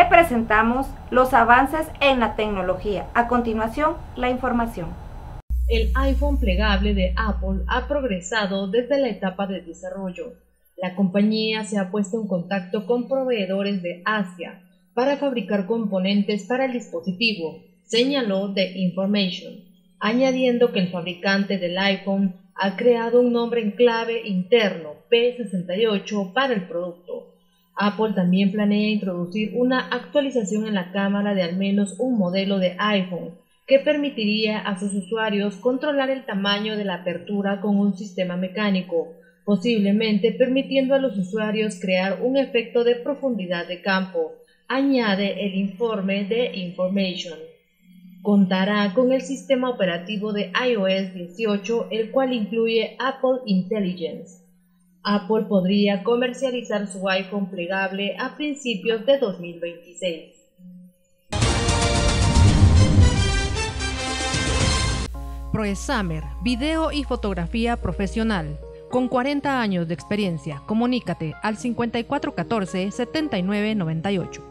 le presentamos los avances en la tecnología. A continuación, la información. El iPhone plegable de Apple ha progresado desde la etapa de desarrollo. La compañía se ha puesto en contacto con proveedores de Asia para fabricar componentes para el dispositivo, señaló The Information, añadiendo que el fabricante del iPhone ha creado un nombre en clave interno P68 para el producto. Apple también planea introducir una actualización en la cámara de al menos un modelo de iPhone que permitiría a sus usuarios controlar el tamaño de la apertura con un sistema mecánico, posiblemente permitiendo a los usuarios crear un efecto de profundidad de campo, añade el informe de Information. Contará con el sistema operativo de iOS 18, el cual incluye Apple Intelligence. Apple podría comercializar su iPhone plegable a principios de 2026. ProExamer, video y fotografía profesional. Con 40 años de experiencia, comunícate al 5414 7998.